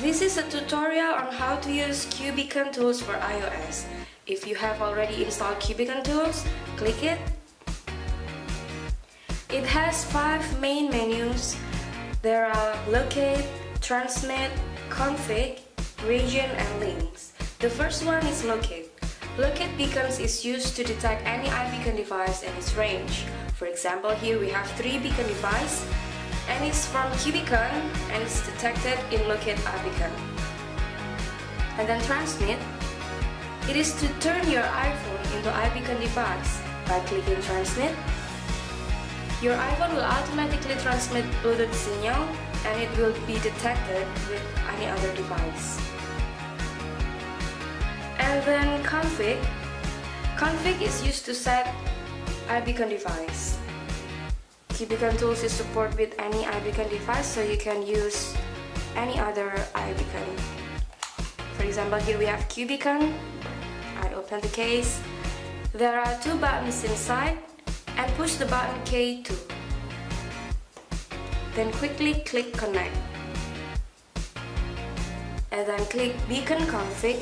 This is a tutorial on how to use Cubeacon Tools for iOS. If you have already installed Cubeacon Tools, click it. It has five main menus. There are Locate, Transmit, Config, Region, and Links. The first one is Locate. Locate beacons is used to detect any iBeacon device and its range. For example, here we have three beacon devices and it's from Cubeacon and it's detected in Locate iBeacon. And then Transmit. It is to turn your iPhone into iBeacon device by clicking Transmit. Your iPhone will automatically transmit Bluetooth signal and it will be detected with any other device. And then config. Config is used to set iBeacon device. Cubeacon Tools is support with any iBeacon device so you can use any other iBeacon. For example, here we have Cubeacon. I open the case. There are two buttons inside and push the button K2. Then quickly click connect. And then click beacon config.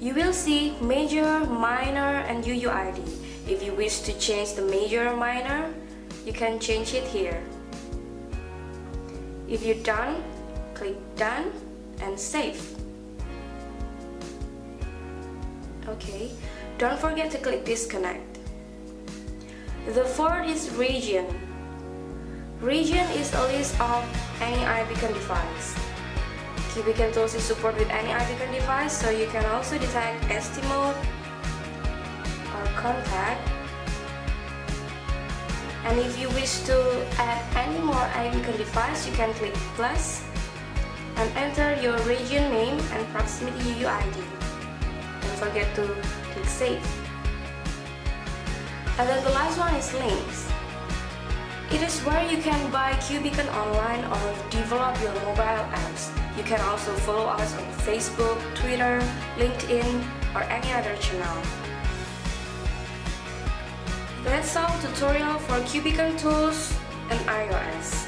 You will see major, minor and UUID. If you wish to change the major or minor, you can change it here. If you're done, click done and save. Okay, don't forget to click disconnect. The fourth is region. Region is a list of any iBeacon device. Cubeacon Tools is support with any iBeacon device, so you can also detect Estimote, Kontakt and if you wish to add any more iBeacon device you can click plus and enter your region name and proximity UUID don't forget to click save and then the last one is links it is where you can buy Cubeacon online or develop your mobile apps. You can also follow us on Facebook, Twitter, LinkedIn, or any other channel. Our tutorial for Cubeacon Tools and iOS.